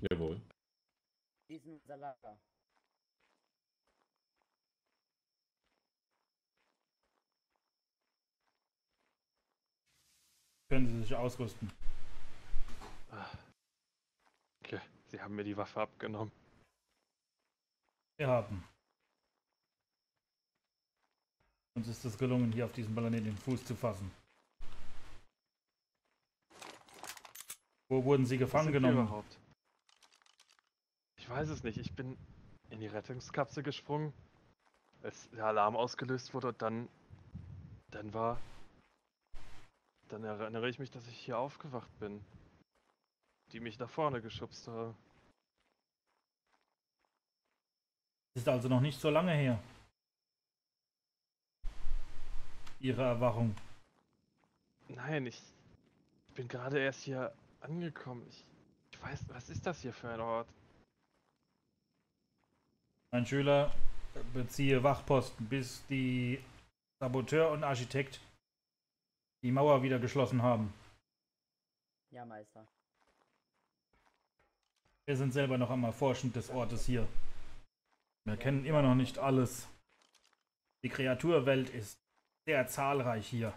Jawohl. Diesen Salater. Können Sie sich ausrüsten. Okay, sie haben mir die Waffe abgenommen. Wir haben. Uns ist es gelungen, hier auf diesem Planeten den Fuß zu fassen. Wo wurden Sie gefangen sind wir genommen? Überhaupt? Ich weiß es nicht. Ich bin in die Rettungskapsel gesprungen, als der Alarm ausgelöst wurde und dann, dann war, dann erinnere ich mich, dass ich hier aufgewacht bin. Die mich nach vorne geschubst haben. Ist also noch nicht so lange her. Ihre Erwachung. Nein, ich, ich bin gerade erst hier angekommen. Ich, ich weiß, was ist das hier für ein Ort? Mein Schüler beziehe Wachposten, bis die Saboteur und Architekt die Mauer wieder geschlossen haben. Ja, Meister. Wir sind selber noch am Erforschen des Ortes hier. Wir kennen immer noch nicht alles. Die Kreaturwelt ist sehr zahlreich hier.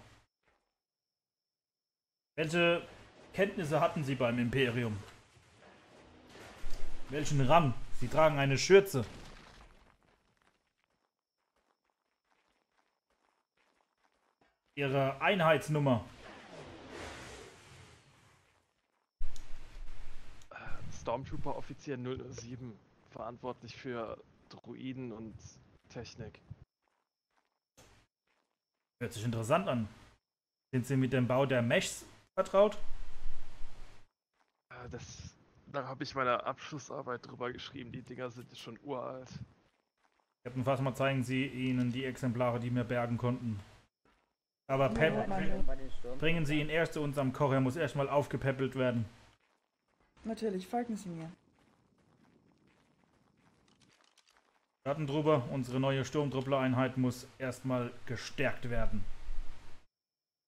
Welche Kenntnisse hatten Sie beim Imperium? Welchen Rang? Sie tragen eine Schürze. Ihre Einheitsnummer. Stormtrooper-Offizier 007, verantwortlich für Druiden und Technik. Hört sich interessant an. Sind Sie mit dem Bau der Mechs vertraut? Äh, Das, da habe ich meine Abschlussarbeit drüber geschrieben. Die Dinger sind schon uralt. Captain Fassmer, zeigen Sie ihnen die Exemplare, die wir bergen konnten. Aber Pep, bringen Sie ihn erst zu unserem Koch. Er muss erstmal aufgepäppelt werden. Natürlich, folgen Sie mir. Daten drüber, unsere neue Sturmtruppler-Einheit muss erstmal gestärkt werden.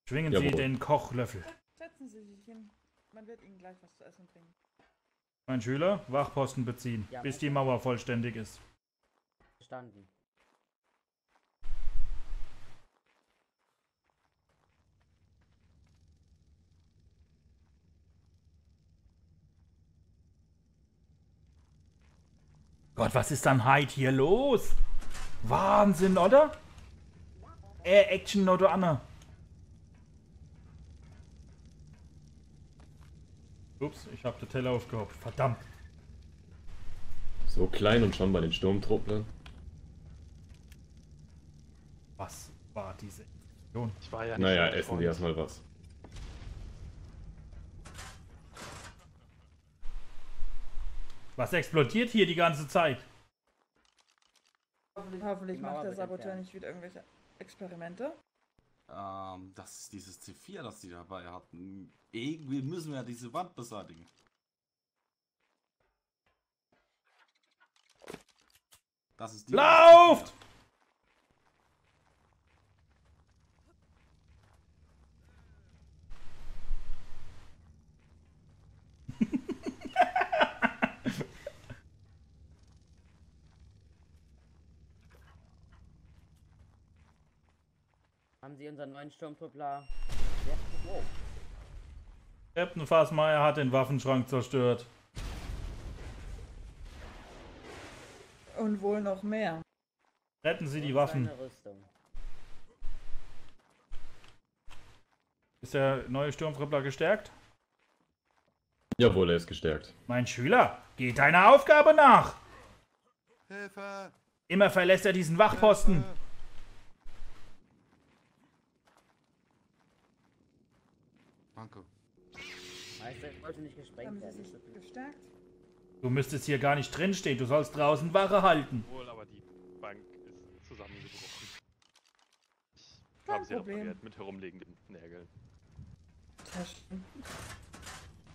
Schwingen Sie Jawohl. den Kochlöffel. Setzen Sie sich hin. Man wird Ihnen gleich was zu essen bringen. Mein Schüler, Wachposten beziehen, Ja, bis die Mauer vollständig ist. Verstanden. Gott, was ist dann heute hier los? Wahnsinn, oder? Eher Action oder Anna. Ups, ich habe den Teller aufgehopft. Verdammt. So klein und schon bei den Sturmtrupplern. Was war diese Explosion? Ich war ja nicht Naja, essen wir erstmal was. Was explodiert hier die ganze Zeit? Hoffentlich, hoffentlich macht der Saboteur nicht wieder irgendwelche Experimente. Ähm, das ist dieses C4, das die dabei hatten. Irgendwie müssen wir ja diese Wand beseitigen. Das ist die Lauft! Haben Sie unseren neuen Sturmtruppler? Oh. Captain Fassmeier hat den Waffenschrank zerstört. Und wohl noch mehr. Retten Sie die Und Waffen. seine Rüstung. Ist der neue Sturmtruppler gestärkt? Jawohl, er ist gestärkt. Mein Schüler, geh deiner Aufgabe nach! Hilfe! Immer verlässt er diesen Wachposten. Danke. Meister, ich wollte nicht gesprengt Haben Sie werden. sich Ist okay. gestärkt? Du müsstest hier gar nicht drinstehen, du sollst draußen Wache halten. Wohl, aber die Bank ist zusammengebrochen. Ich habe sie repariert mit herumliegenden Nägeln. Schön.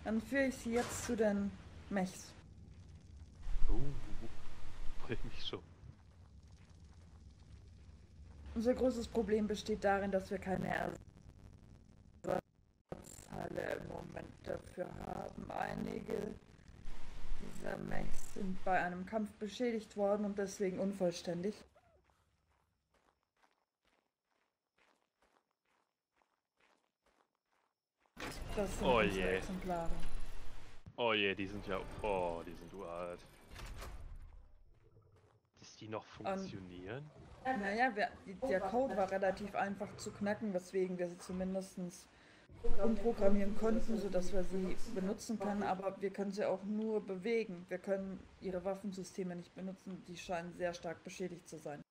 Dann führe ich Sie jetzt zu den Mechs. Uh, bring mich schon. Unser großes Problem besteht darin, dass wir keine Ersatzhalle im Moment dafür haben. Einige dieser Mechs sind bei einem Kampf beschädigt worden und deswegen unvollständig. Das sind Oh je. Exemplare. Oh je, die sind ja. Oh, die sind uralt. Dass die noch funktionieren? Naja, wir, die, der Code war relativ einfach zu knacken, weswegen wir sie zumindest umprogrammieren konnten, sodass wir sie benutzen können, aber wir können sie auch nur bewegen. Wir können ihre Waffensysteme nicht benutzen, die scheinen sehr stark beschädigt zu sein.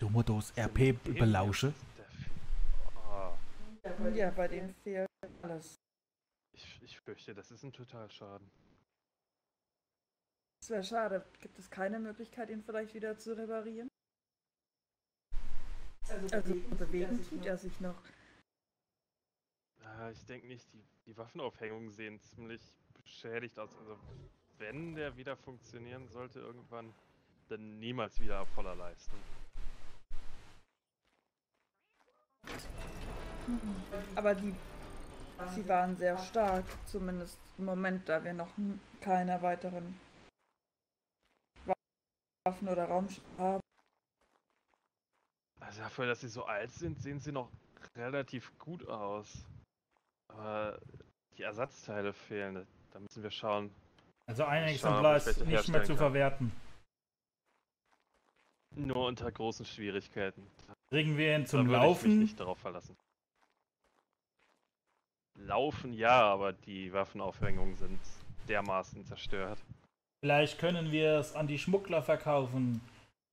Du Modus Dem- RP dem belausche. ist der F- Ah, Und ja, bei dem fehlt alles. ich, ich fürchte, das ist ein Totalschaden. Das wäre schade. Gibt es keine Möglichkeit, ihn vielleicht wieder zu reparieren? Also bewegen tut er sich noch. Ah, ich denke nicht, die, die Waffenaufhängungen sehen ziemlich beschädigt aus. Also, wenn der wieder funktionieren sollte irgendwann, dann niemals wieder voller Leistung. Aber die, sie waren sehr stark, zumindest im Moment, da wir noch keine weiteren Waffen oder Raumschiffe haben. Also dafür, dass sie so alt sind, sehen sie noch relativ gut aus. Aber die Ersatzteile fehlen. Da- Da müssen wir schauen. Also ein Exemplar ist nicht mehr zu kann. verwerten. Nur unter großen Schwierigkeiten. Kriegen wir ihn Da zum würde ich mich Laufen? nicht darauf verlassen. Laufen ja, aber die Waffenaufhängungen sind dermaßen zerstört. Vielleicht können wir es an die Schmuggler verkaufen.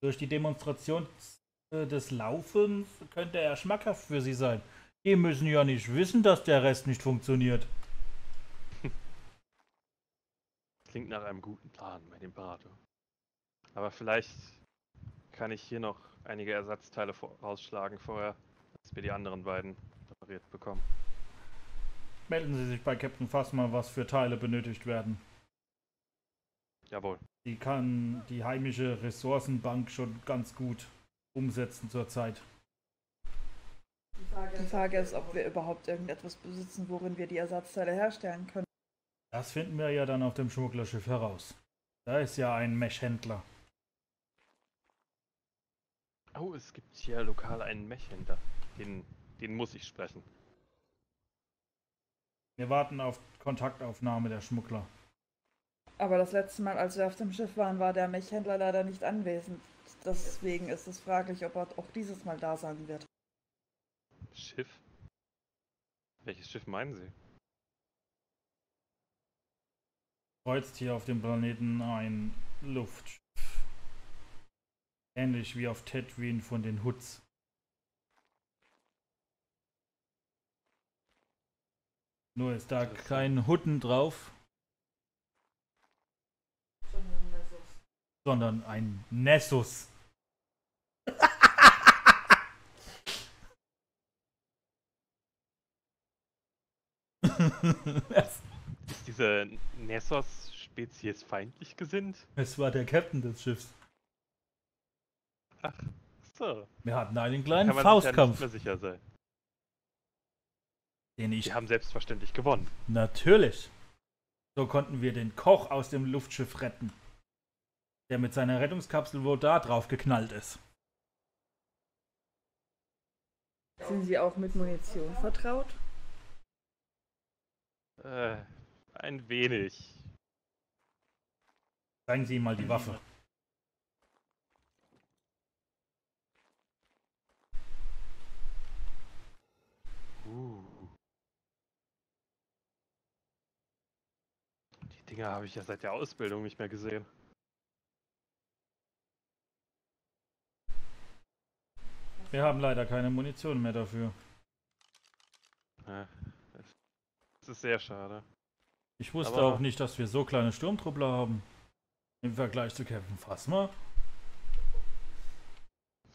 Durch die Demonstration des Laufens könnte er schmackhaft für sie sein. Die müssen ja nicht wissen, dass der Rest nicht funktioniert. Klingt nach einem guten Plan, mein Imperator. Aber vielleicht kann ich hier noch einige Ersatzteile vor- rausschlagen vorher, dass wir die anderen beiden repariert bekommen. Melden Sie sich bei Captain Fassmann, was für Teile benötigt werden. Jawohl. Die kann die heimische Ressourcenbank schon ganz gut umsetzen zurzeit. Die Frage ist, ob wir überhaupt irgendetwas besitzen, worin wir die Ersatzteile herstellen können. Das finden wir ja dann auf dem Schmugglerschiff heraus. Da ist ja ein Meshhändler. Oh, es gibt hier lokal einen Mechhändler. Den, den muss ich sprechen. Wir warten auf Kontaktaufnahme der Schmuggler. Aber das letzte Mal, als wir auf dem Schiff waren, war der Mechhändler leider nicht anwesend. Deswegen ist es fraglich, ob er auch dieses Mal da sein wird. Schiff? Welches Schiff meinen Sie? kreuzt hier auf dem Planeten ein Luftschiff. Ähnlich wie auf Tatooine von den Hoods. Nur ist da kein Hutten drauf, sondern ein Nessus. Ist diese Nessos-Spezies feindlich gesinnt? es war der Captain des Schiffs. Ach, so. Wir hatten einen Kann kleinen man sich ja nicht Faustkampf, mehr sicher sein. den ich Die haben selbstverständlich gewonnen. Natürlich. So konnten wir den Koch aus dem Luftschiff retten, der mit seiner Rettungskapsel wohl da drauf geknallt ist. Sind Sie auch mit Munition vertraut? Äh, ein wenig. Zeigen Sie ihm mal die Waffe. Uh. Die Dinger habe ich ja seit der Ausbildung nicht mehr gesehen. Wir haben leider keine Munition mehr dafür. Ja, ist sehr schade. Ich wusste Aber- auch nicht, dass wir so kleine Sturmtruppler haben. Im Vergleich zu Captain Phasma.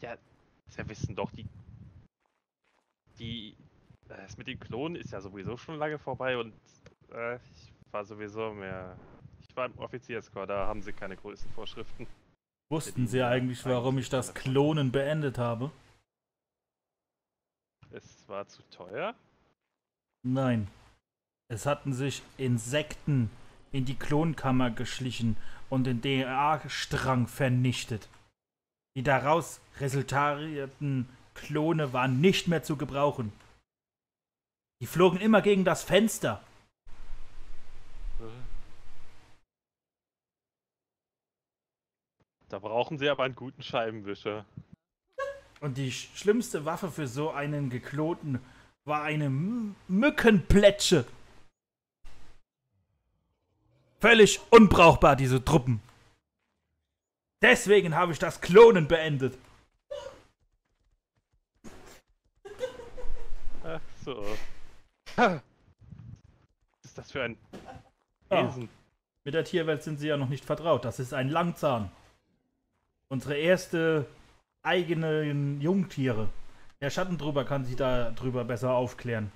Ja, Sie wissen doch, die. Die. Das mit den Klonen ist ja sowieso schon lange vorbei und äh, ich war sowieso mehr. Ich war im Offizierskorps, da haben sie keine Größenvorschriften. Wussten Sie ja eigentlich, warum ich das Klonen beendet habe? Es war zu teuer. Nein. Es hatten sich Insekten in die Klonkammer geschlichen und den DNA-Strang vernichtet. Die daraus resultierten Klone waren nicht mehr zu gebrauchen. Die flogen immer gegen das Fenster. Da brauchen sie aber einen guten Scheibenwischer. Und die sch- schlimmste Waffe für so einen geklonten war eine M Mückenplätsche. Völlig unbrauchbar, diese Truppen. Deswegen habe ich das Klonen beendet. Ach so. Was ist das für ein Ah, Wesen? mit der Tierwelt sind sie ja noch nicht vertraut. Das ist ein Langzahn. Unsere erste eigenen Jungtiere. Der Schattendruber kann sie da drüber besser aufklären.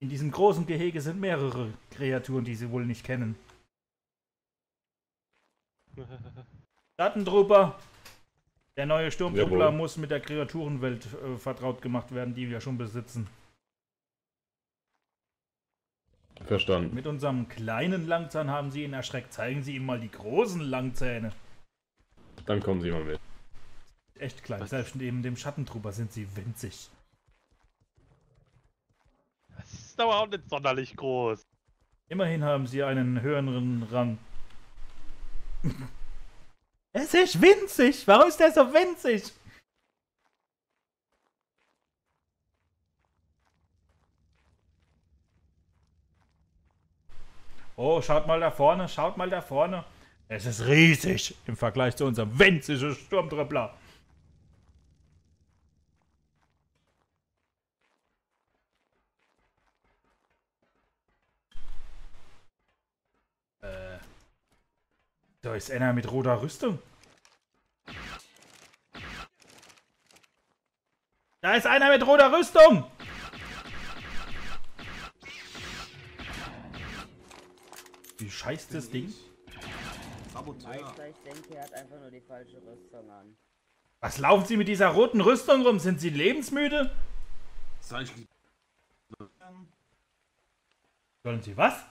In diesem großen Gehege sind mehrere Kreaturen, die sie wohl nicht kennen. Schattendruber! Der neue Sturmtruppler muss mit der Kreaturenwelt äh, vertraut gemacht werden, die wir schon besitzen. Verstanden. Mit unserem kleinen Langzahn haben sie ihn erschreckt. Zeigen Sie ihm mal die großen Langzähne. Dann kommen Sie mal mit. Echt klein. Was? Selbst neben dem Schattentruber sind sie winzig. Aber auch nicht sonderlich groß. Immerhin haben sie einen höheren Rang. es ist winzig! Warum ist der so winzig? Oh, schaut mal da vorne, schaut mal da vorne. Es ist riesig im Vergleich zu unserem winzigen Sturmtruppler. Äh. Da ist einer mit roter Rüstung. Da ist einer mit roter Rüstung! Wie scheißt das Ding? Saboteur. Meister, ich denke, er hat einfach nur die falsche Rüstung an. Was laufen Sie mit dieser roten Rüstung rum? Sind Sie lebensmüde? Sollen Sie was?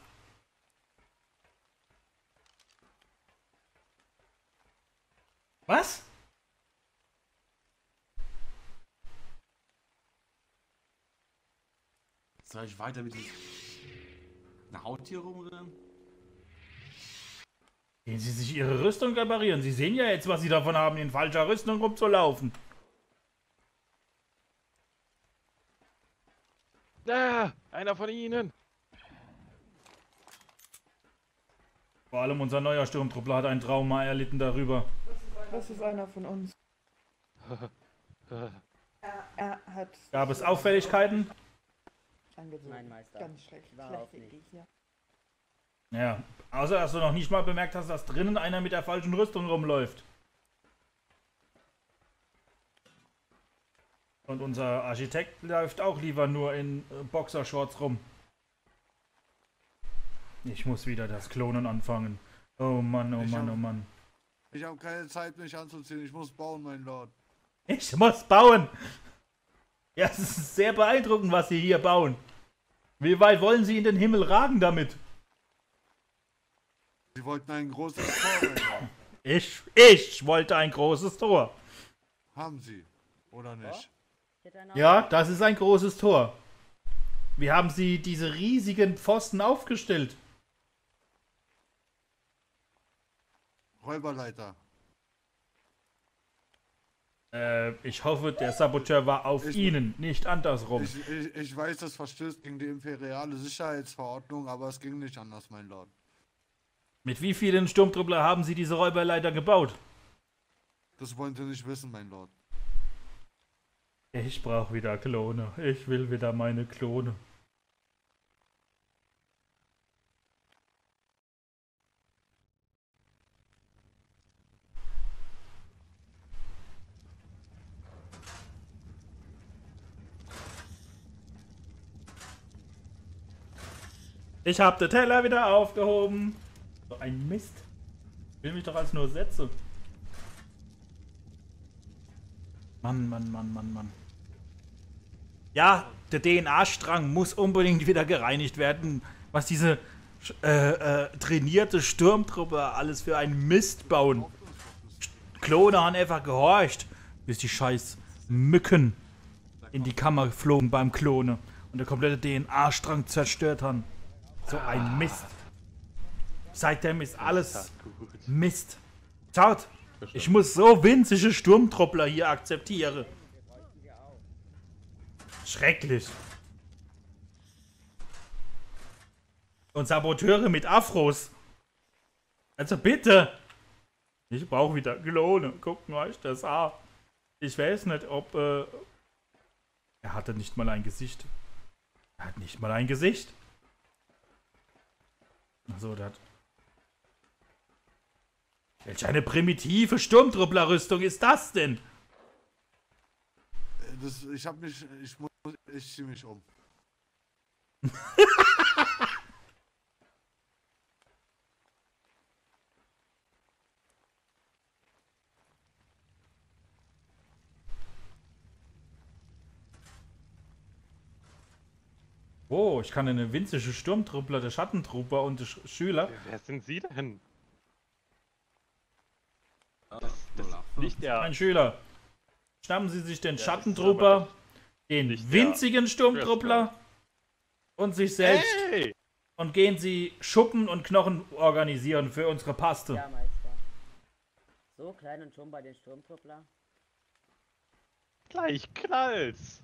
Was? Soll ich weiter mit diesem eine Haut hier rumrennen? Gehen Sie sich Ihre Rüstung reparieren. Sie sehen ja jetzt, was Sie davon haben, in falscher Rüstung rumzulaufen. Ah, einer von ihnen. Vor allem unser neuer Sturmtruppler hat ein Trauma erlitten darüber. Das ist einer von uns. Er hat Gab es Auffälligkeiten? angezogen. Nein, Meister. Ganz schrecklich. Überhaupt Schlecht nicht. hier. Ja. Außer, dass du noch nicht mal bemerkt hast, dass drinnen einer mit der falschen Rüstung rumläuft. Und unser Architekt läuft auch lieber nur in äh, Boxershorts rum. Ich muss wieder das Klonen anfangen. Oh Mann, oh Mann, oh Mann. Ich habe keine Zeit, mich anzuziehen. Ich muss bauen, mein Lord. Ich muss bauen. Ja, es ist sehr beeindruckend, was Sie hier bauen. Wie weit wollen Sie in den Himmel ragen damit? Sie wollten ein großes Tor. Ich, ich wollte ein großes Tor. Haben Sie. Oder nicht? Ja, das ist ein großes Tor. Wie haben Sie diese riesigen Pfosten aufgestellt? Räuberleiter. Äh, ich hoffe, der Saboteur war auf Ich- Ihnen, nicht andersrum. Ich, ich, ich weiß, das verstößt gegen die imperiale Sicherheitsverordnung, aber es ging nicht anders, mein Lord. Mit wie vielen Sturmtruppler haben Sie diese Räuberleiter gebaut? Das wollen Sie nicht wissen, mein Lord. Ich brauche wieder Klone. Ich will wieder meine Klone. Ich hab den Teller wieder aufgehoben. So ein Mist. Ich will mich doch als nur Sätze. Mann, Mann, Mann, Mann, Mann. Ja, der DNA-Strang muss unbedingt wieder gereinigt werden. Was diese äh, äh, trainierte Sturmtruppe alles für einen Mist bauen. Klone haben einfach gehorcht, bis die scheiß Mücken in die Kammer flogen beim Klone und der komplette DNA-Strang zerstört haben. So ein Mist. Seitdem ist alles. Mist. Schaut, ich muss so winzige Sturmtruppler hier akzeptieren. Schrecklich. Und Saboteure mit Afros. Also bitte. Ich brauche wieder Klone. Guckt mal euch das an. Ich weiß nicht, ob... Äh er hatte nicht mal ein Gesicht. Er hat nicht mal ein Gesicht. Der hat... Welch eine primitive Sturmtrupplerrüstung ist das denn? Das, ich hab mich, ich muss, ich zieh mich um. Oh, ich kann eine winzige Sturmtruppler, der Schattentrupper und der Sch Schüler. Wer, sind Sie denn? Ah, Das, das 08. nicht der. Ein Schüler. Schnappen Sie sich den ist Schattentrupper, den winzigen Sturmtruppler und sich selbst Hey! und gehen Sie Schuppen und Knochen organisieren für unsere Paste. Ja, Meister. So klein und schon bei den Sturmtruppler? Gleich knallt's!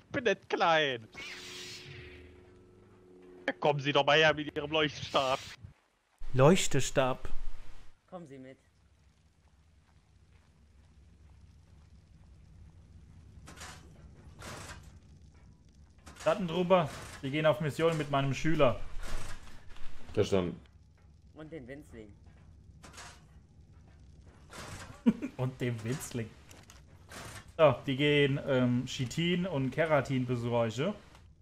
Ich bin nicht klein! Kommen Sie doch mal her mit Ihrem Leuchtstab! Leuchtestab. Kommen Sie mit. Schattentrupper, wir gehen auf Mission mit meinem Schüler. Verstanden. Und den Winzling. Und dem Winzling. So, die gehen ähm, Chitin und Keratin besorgen.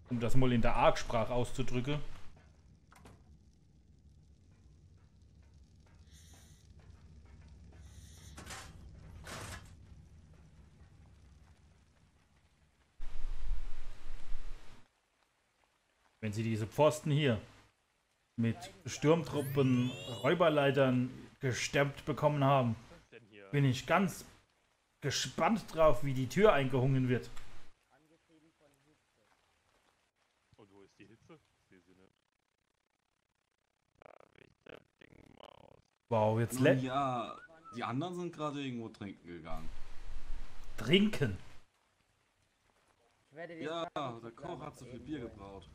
Um das mal in der Arc-Sprache auszudrücken. Wenn sie diese Pfosten hier mit Sturmtruppen, Räuberleitern gestemmt bekommen haben, bin ich ganz gespannt drauf, wie die Tür eingehungen wird. Und wo ist die Hitze? Ich sehe sie nicht. Da will ich das Ding mal aus. Wow, jetzt le ja, die anderen sind gerade irgendwo trinken gegangen. trinken. Ich werde den Ja, der Koch hat so viel Bier gebraut.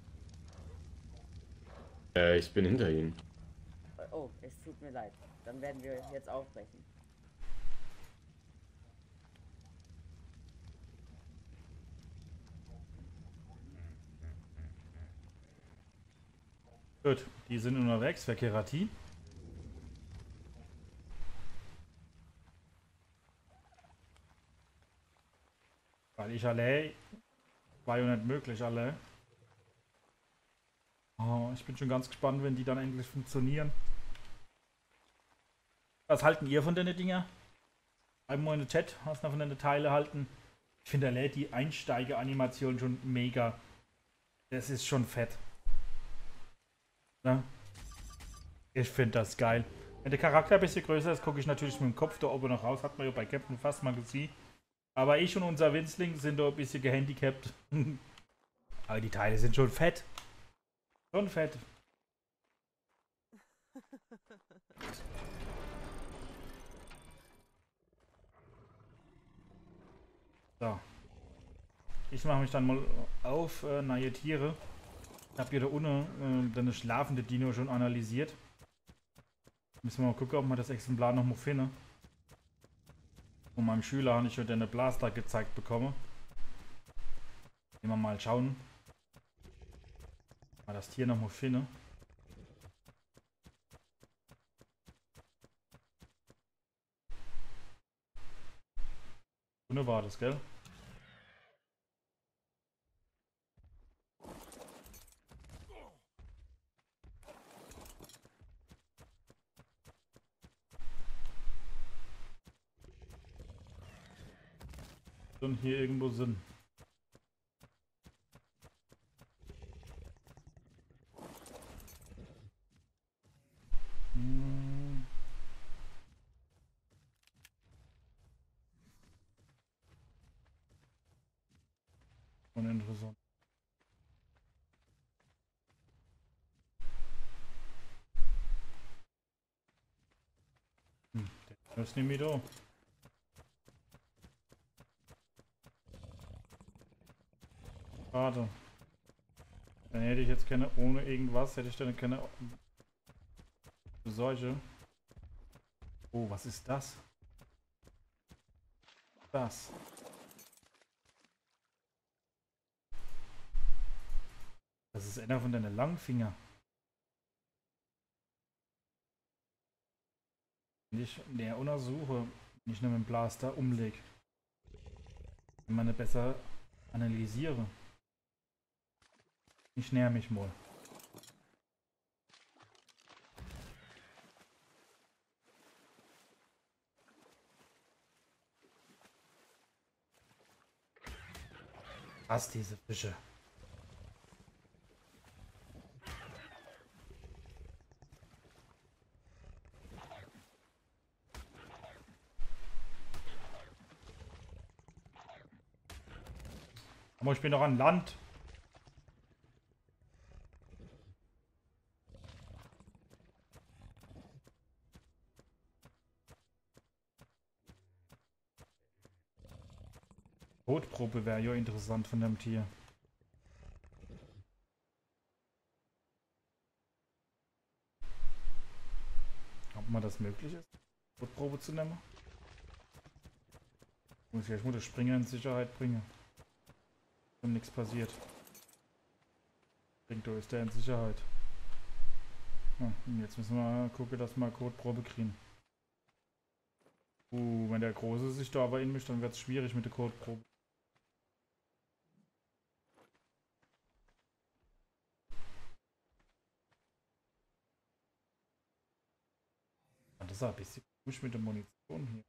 Äh, ich bin hinter Ihnen. holen. Oh, es tut mir leid. Dann werden wir jetzt aufbrechen. Gut, die sind unterwegs für Weil ich allein war ja nicht möglich alle. Oh, ich bin schon ganz gespannt, wenn die dann endlich funktionieren. Was halten ihr von den Dinger? Einmal in den Chat, was noch von den Teile halten. Ich finde allein die Einsteiger-Animation schon mega. Das ist schon fett. Ne? Ich finde das geil. Wenn der Charakter ein bisschen größer ist, gucke ich natürlich mit dem Kopf da oben noch raus. Hat man ja bei Captain fast mal gesehen. Aber ich und unser Winzling sind da ein bisschen gehandicapt. Aber die Teile sind schon fett. Schon fett. So. Ich mache mich dann mal auf äh, neue Tiere. Ich habe hier da unten äh, deine schlafende Dino schon analysiert. Müssen wir mal gucken, ob wir das Exemplar noch mal finden. Von meinem Schüler habe ich schon eine Blaster gezeigt bekommen. Wir mal schauen. Mal das Tier noch mal finden. Ohne war das, gell? hier irgendwo sind. Hm. Uninteressant. Hm, das nehme ich doch. Schade. Dann hätte ich jetzt keine, ohne irgendwas, hätte ich dann keine Seuche. Oh, was ist das? Das. Das ist einer von deinen Langfinger. Wenn ich näher untersuche, ich nur mit dem Blaster umlege, wenn man besser analysiere. Ich näher mich mal. Was diese Fische? Aber ich bin noch an Land. Kotprobe wäre ja interessant von dem Tier. Ob man das möglich ist, Kotprobe zu nehmen? Muss ich erstmal das Springer in Sicherheit bringen. Wenn nichts passiert. Denkt, da ist der in Sicherheit. Ja, jetzt müssen wir gucken, dass wir Kotprobe kriegen. Uh, wenn der Große sich da aber inmischt, dann wird es schwierig mit der Kotprobe. Ist ein bisschen komisch mit der Munition hier.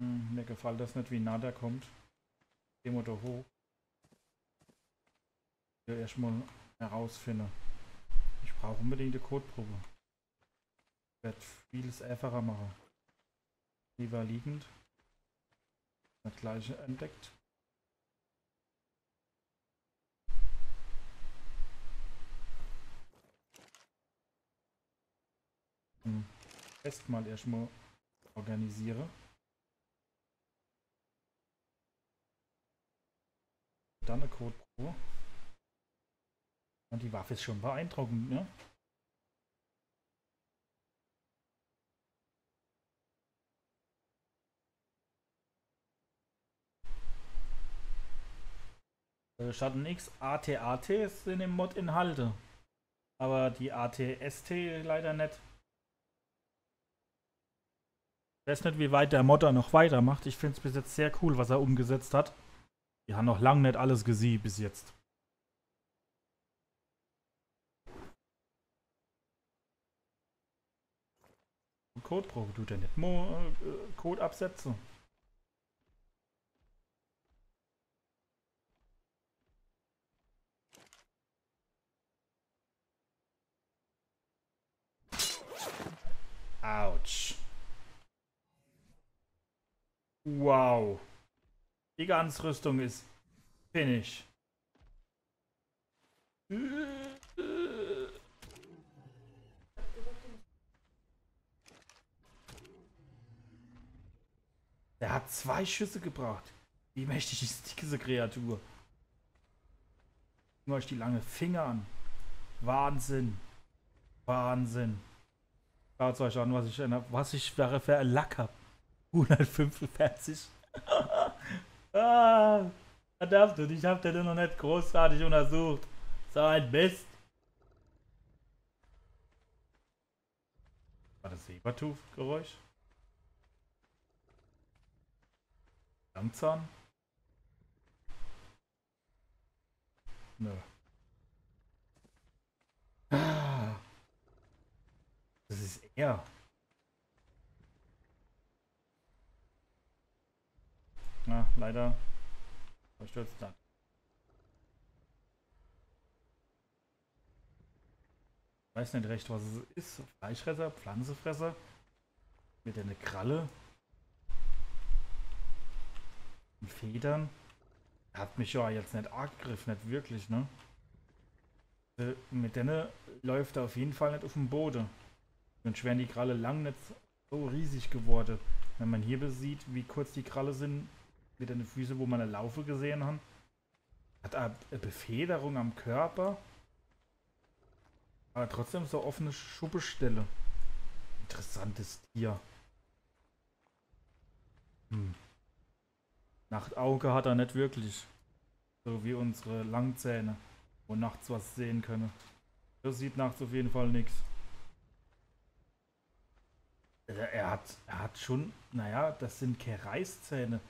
Hm, mir gefällt das nicht, wie nah der kommt. Wir da hoch. Ja, erstmal herausfinden. Ich brauche unbedingt eine Codeprobe. Wird vieles einfacher machen. Lieber liegend. Das gleiche entdeckt. Fest mal erstmal organisiere. Dann eine Codeprobe. Und die Waffe ist schon beeindruckend, ne? Äh, Schatten X, AT-AT sind im Mod Inhalte. Aber die AT-ST leider nicht. Ich weiß nicht, wie weit der Modder noch weitermacht. Ich finde es bis jetzt sehr cool, was er umgesetzt hat. Die haben noch lange nicht alles gesehen bis jetzt. Codeprobe tut er nicht. Mo äh, Code absetzen. Autsch. Wow. Die ganze Rüstung ist finish. Der hat zwei Schüsse gebracht. Wie mächtig ist diese Kreatur? Guckt euch die lange Finger an. Wahnsinn. Wahnsinn. Schaut euch an, was ich, was ich für Lack hab. 145. ah, verdammt, und ich hab den noch nicht großartig untersucht. So ein Mist. War das Sebertuch-Geräusch? Langzahn? Nö. Ah. Das ist er. Na, leider verstürzt dann. weiß nicht recht, was es ist. Fleischfresser, Pflanzenfresser. Mit einer Kralle. Und Federn. Hat mich ja jetzt nicht arg gegriffen, nicht wirklich, ne? Äh, Mit denen läuft er auf jeden Fall nicht auf dem Boden. Sonst wären die Kralle lang nicht so riesig geworden. Wenn man hier sieht, wie kurz die Kralle sind, mit den Füßen, wo man eine Laufe gesehen hat. Hat eine Befederung am Körper. Aber trotzdem so offene Schuppestelle. Interessantes Tier. Hm. Nachtauge hat er nicht wirklich. So wie unsere Langzähne, wo nachts was sehen können. Das sieht nachts auf jeden Fall nichts. Er hat, er hat schon, naja, das sind keine Reißzähne.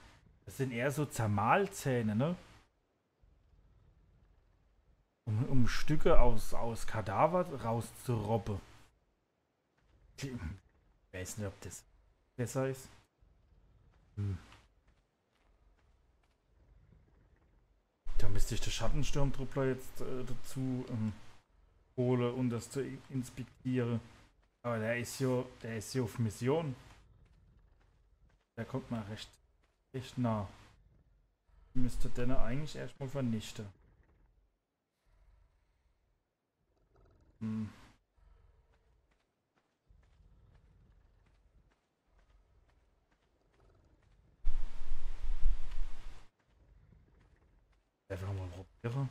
Das sind eher so Zermahlzähne, ne? Um, um Stücke aus, aus Kadaver rauszurobben. Ich weiß nicht, ob das besser ist. Hm. Da müsste ich den Schattensturmtruppler jetzt äh, dazu ähm, hole, um das zu i- inspizieren. Aber der ist ja, der ist ja auf Mission. Der kommt mal recht, recht nah. Müsste den eigentlich erstmal vernichten. Hm. Einfach mal probieren.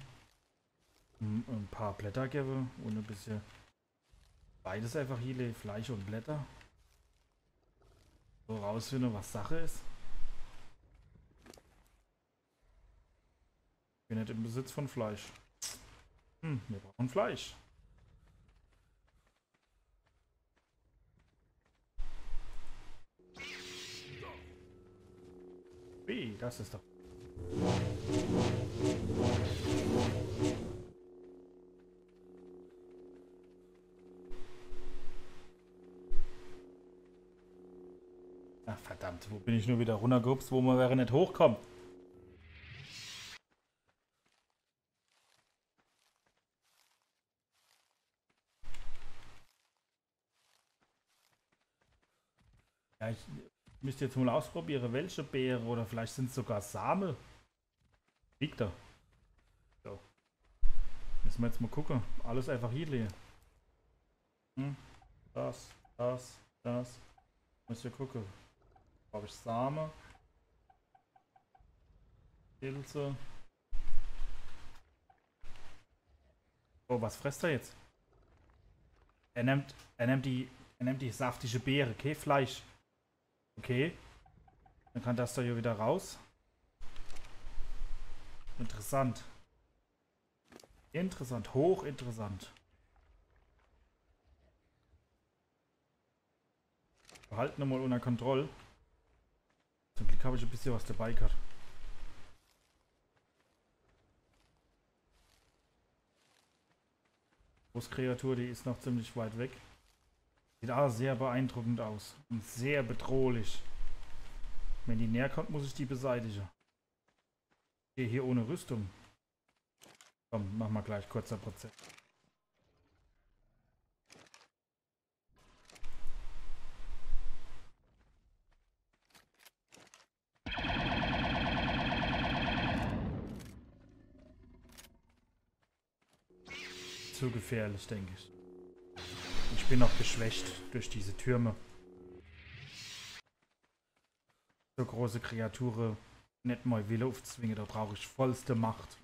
Hm, Ein paar Blätter geben und ein bisschen beides einfach hier, Fleisch und Blätter. So rausfinden, was Sache ist. Bin nicht im Besitz von Fleisch. Hm, wir brauchen Fleisch. Wie, das ist doch. Ach verdammt, wo bin ich nur wieder runtergehupst, wo man wäre nicht hochkommt? Ja, ich müsste jetzt mal ausprobieren, welche Beere oder vielleicht sind es sogar Samen. Liegt da. So. Müssen wir jetzt mal gucken. Alles einfach hier leer. Hm. Das, das, das. Muss ich gucken. Habe ich Same. Pilze. Oh, was frisst er jetzt? Er nimmt, er nimmt die, er nimmt die saftige Beere, okay? Fleisch. Okay. Dann kann das da hier wieder raus. Interessant. Interessant, hochinteressant. Behalten wir mal unter Kontrolle. Zum Glück habe ich ein bisschen was dabei gehabt. Großkreatur, die ist noch ziemlich weit weg. Sieht aber sehr beeindruckend aus. Und sehr bedrohlich. Wenn die näher kommt, muss ich die beseitigen. Ich gehe hier ohne Rüstung. Komm, mach mal gleich kurzer Prozess. Zu gefährlich, denke ich. Bin noch geschwächt durch diese Türme. So große Kreaturen nicht mal Wille aufzwingen, da brauche ich vollste Macht.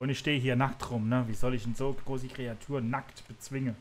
Und ich stehe hier nackt rum, ne? Wie soll ich denn so große Kreaturen nackt bezwingen?